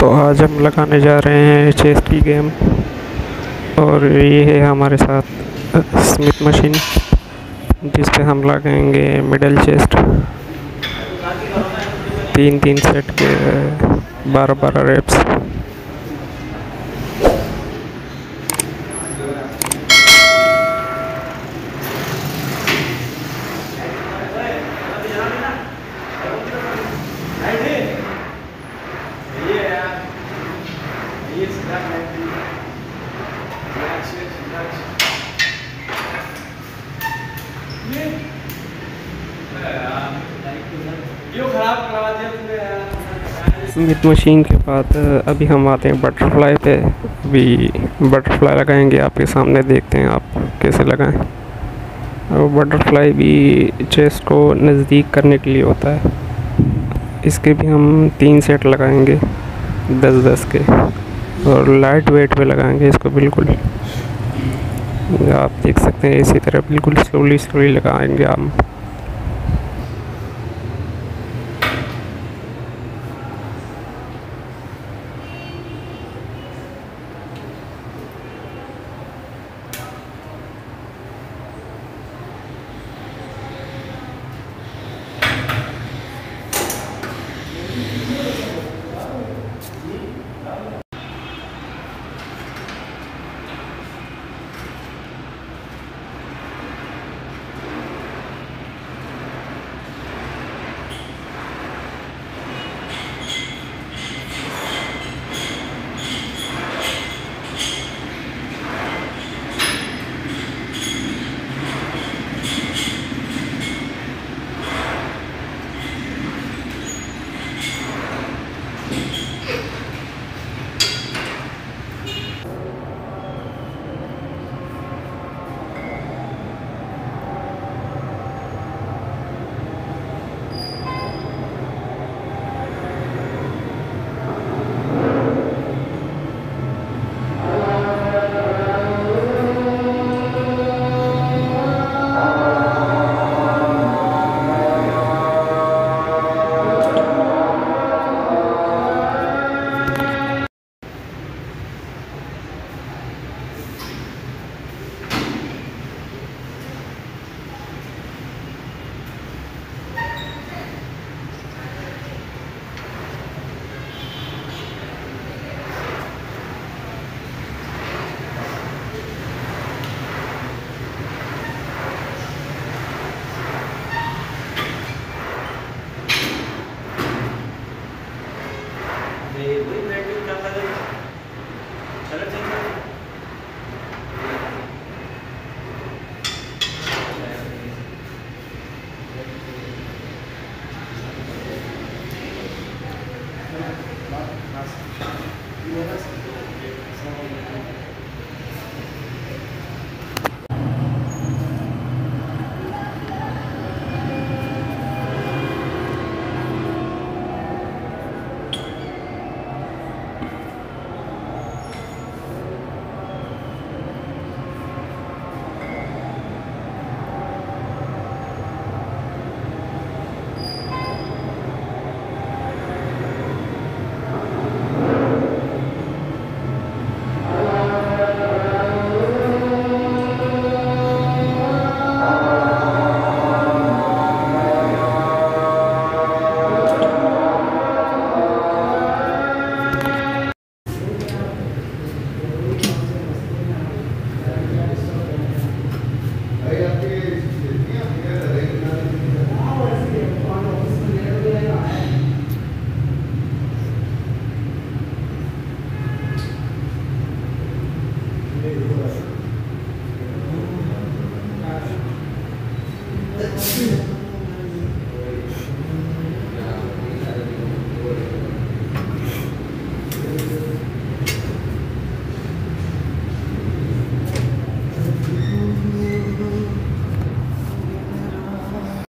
तो आज हम लगाने जा रहे हैं चेस की गेम। और ये है हमारे साथ स्मिथ मशीन जिस पे हम लगाएँगे मिडल चेस्ट। तीन तीन सेट के बारह बारह रेप्स स्मिथ मशीन के बाद, अभी हम आते हैं बटरफ्लाई पे। अभी बटरफ्लाई लगाएँगे, आपके सामने देखते हैं आप कैसे लगाएँ। और बटरफ्लाई भी चेस्ट को नज़दीक करने के लिए होता है। इसके भी हम तीन सेट लगाएँगे, दस दस के। और लाइट वेट पे लगाएँगे इसको बिल्कुल। आप देख सकते हैं इसी तरह बिल्कुल स्लोली स्लोली लगाएँगे हम más, más